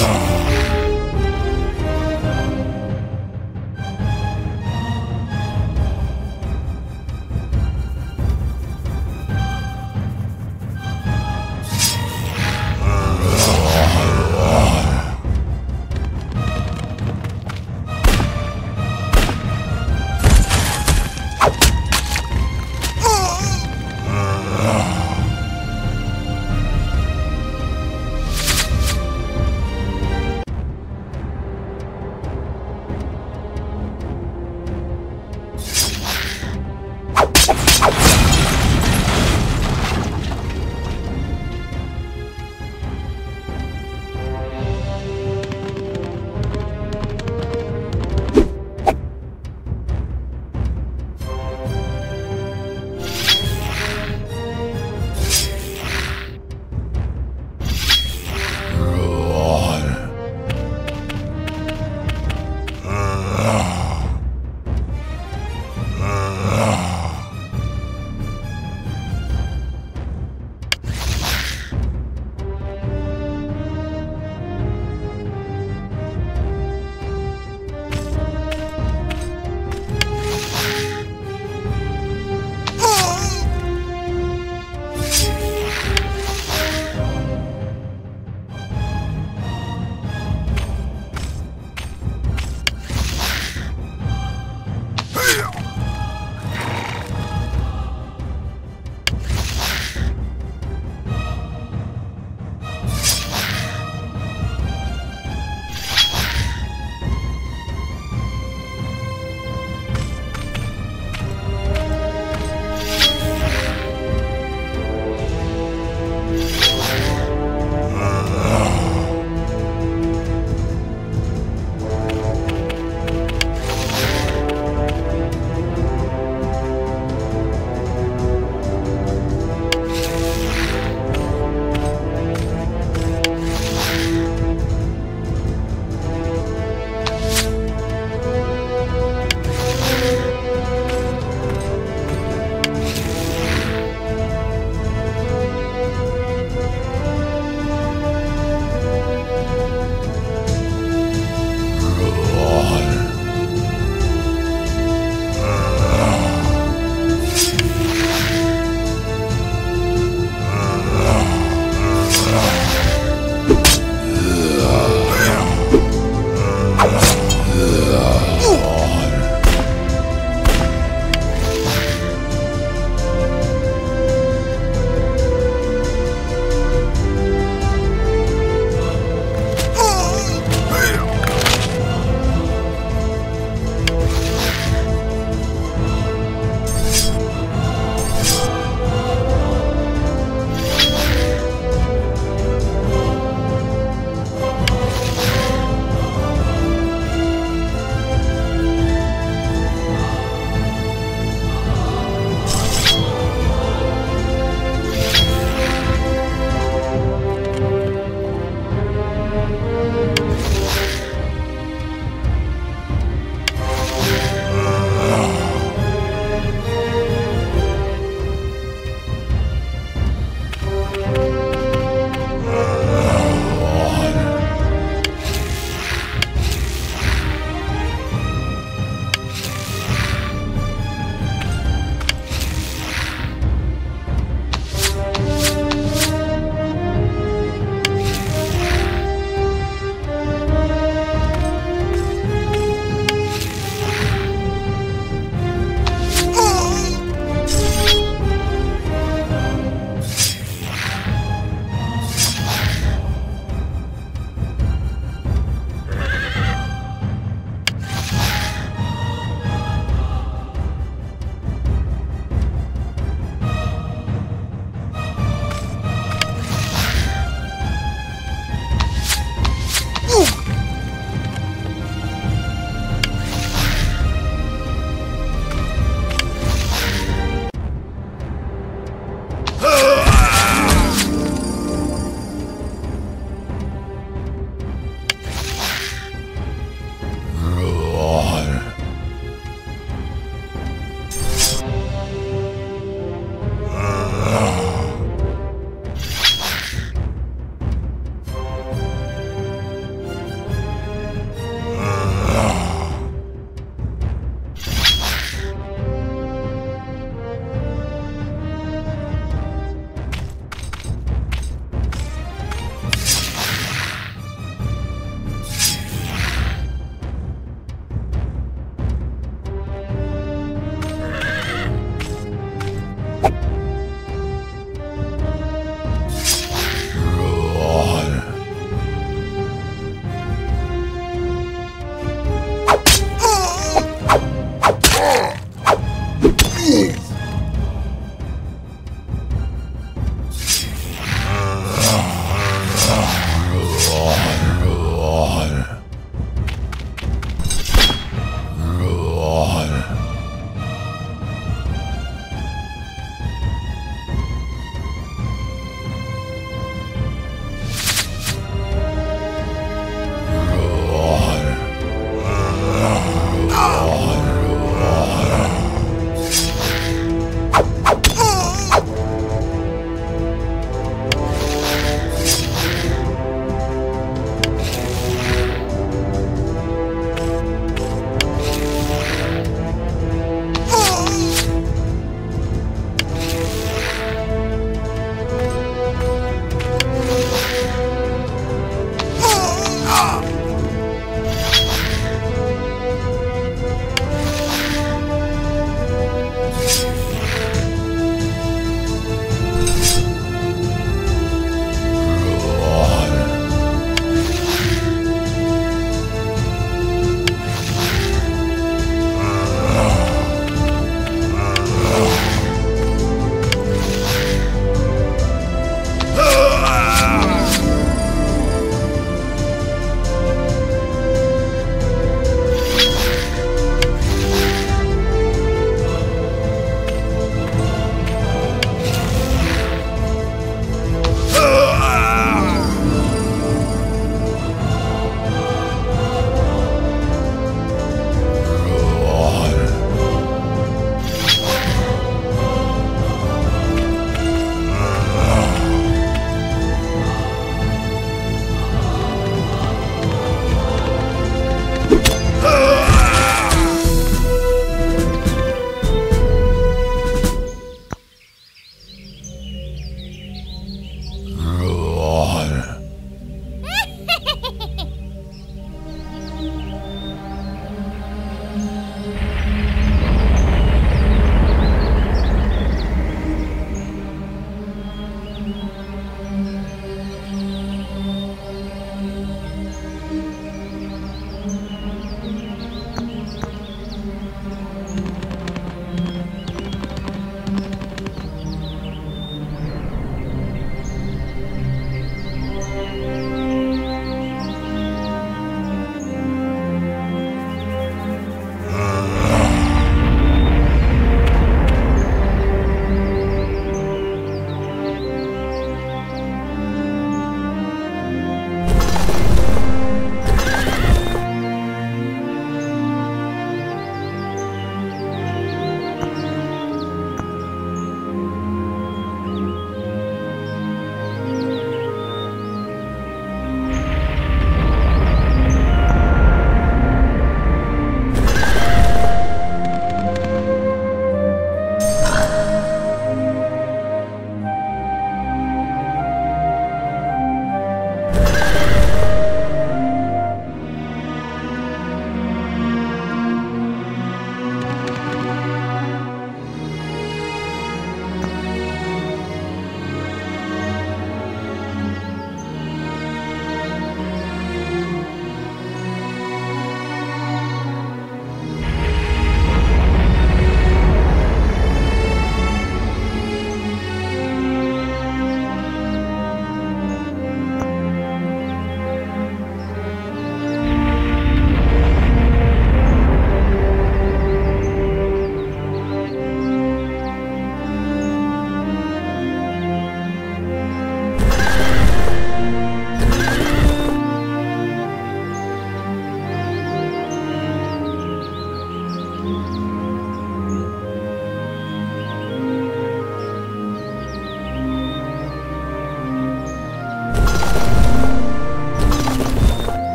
Oh.